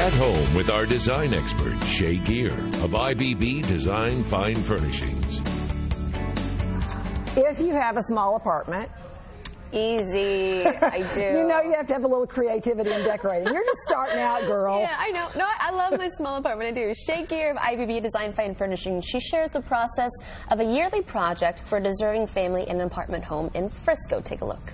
At home with our design expert, Shay Geyer of IBB Design Fine Furnishings. If you have a small apartment, Easy. I do. you know you have to have a little creativity in decorating. You're just starting out, girl. Yeah, I know. No, I love my small apartment. I do. Shay Geyer of IBB Design Fine Furnishing. She shares the process of a yearly project for a deserving family in an apartment home in Frisco. Take a look.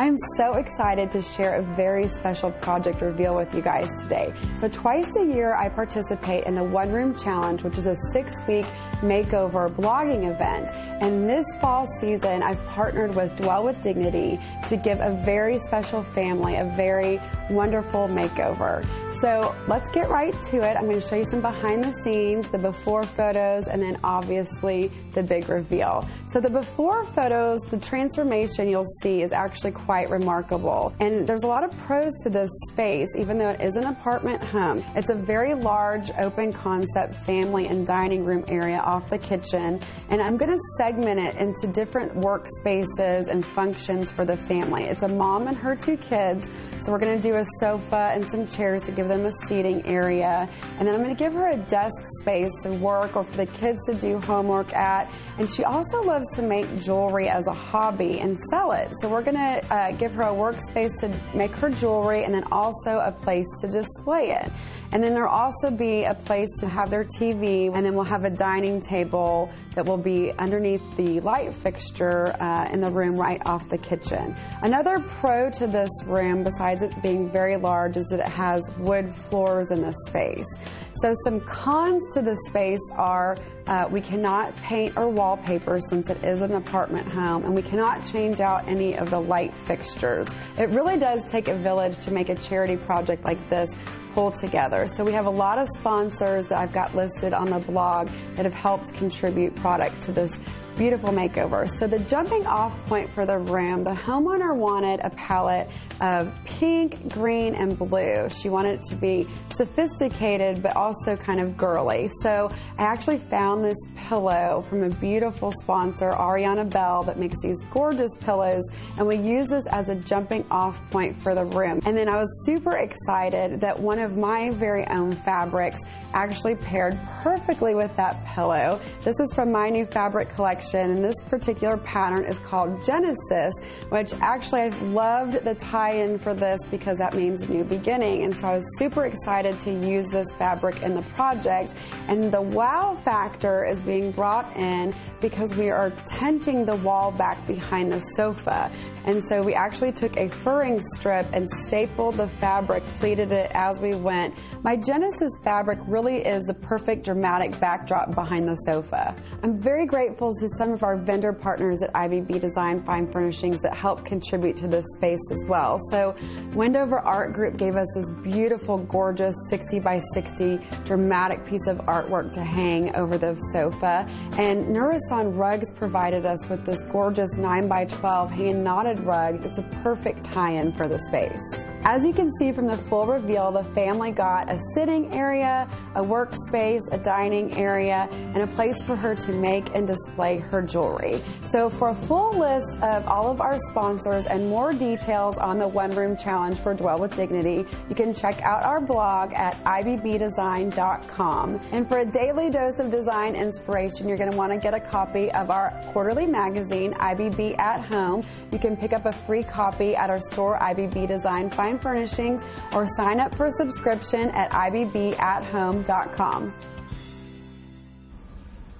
I'm so excited to share a very special project reveal with you guys today. So twice a year I participate in the One Room Challenge, which is a six week makeover blogging event. And this fall season I've partnered with Dwell with Dignity to give a very special family a very wonderful makeover. So let's get right to it. I'm going to show you some behind the scenes, the before photos, and then obviously the big reveal. So the before photos, the transformation you'll see is actually quite remarkable. And there's a lot of pros to this space, even though it is an apartment home. It's a very large open concept family and dining room area off the kitchen. And I'm going to segment it into different workspaces and functions for the family. It's a mom and her two kids. So we're going to do a sofa and some chairs to give them a seating area. And then I'm going to give her a desk space to work or for the kids to do homework at. And she also loves to make jewelry as a hobby and sell it. So we're going to uh, give her a workspace to make her jewelry and then also a place to display it. And then there'll also be a place to have their TV, and then we'll have a dining table that will be underneath the light fixture uh, in the room right off the kitchen. Another pro to this room, besides it being very large, is that it has wood floors in the space. So some cons to the space are uh, we cannot paint or wallpaper since it is an apartment home, and we cannot change out any of the light fixtures. It really does take a village to make a charity project like this pull together. So we have a lot of sponsors that I've got listed on the blog that have helped contribute product to this beautiful makeover. So the jumping off point for the room, the homeowner wanted a palette of pink, green, and blue. She wanted it to be sophisticated but also kind of girly. So I actually found this pillow from a beautiful sponsor, Arianna Belle, that makes these gorgeous pillows and we use this as a jumping off point for the room. And then I was super excited that one of my very own fabrics actually paired perfectly with that pillow. This is from my new fabric collection and this particular pattern is called Genesis, which actually I loved the tie-in for this because that means new beginning. And so I was super excited to use this fabric in the project. And the wow factor is being brought in because we are tenting the wall back behind the sofa. And so we actually took a furring strip and stapled the fabric, pleated it as we went. My Genesis fabric really is the perfect dramatic backdrop behind the sofa. I'm very grateful to some of our vendor partners at IBB Design Fine Furnishings that help contribute to this space as well. So Wendover Art Group gave us this beautiful, gorgeous 60 by 60 dramatic piece of artwork to hang over the sofa. And Nourison Rugs provided us with this gorgeous 9 by 12 hand knotted rug. It's a perfect tie-in for the space. As you can see from the full reveal, the family got a sitting area, a workspace, a dining area, and a place for her to make and display her jewelry. So for a full list of all of our sponsors and more details on the One Room Challenge for Dwell with Dignity, you can check out our blog at ibbdesign.com. And for a daily dose of design inspiration, you're going to want to get a copy of our quarterly magazine, IBB at Home. You can pick up a free copy at our store, IBB Design Fine Furnishings, or sign up for a subscription at ibbathome.com.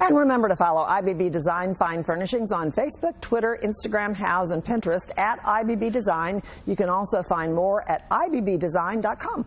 And remember to follow IBB Design Fine Furnishings on Facebook, Twitter, Instagram, Houzz, and Pinterest at IBB Design. You can also find more at ibbdesign.com.